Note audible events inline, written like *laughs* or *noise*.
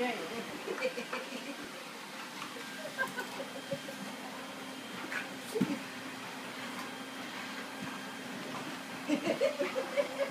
day. *laughs*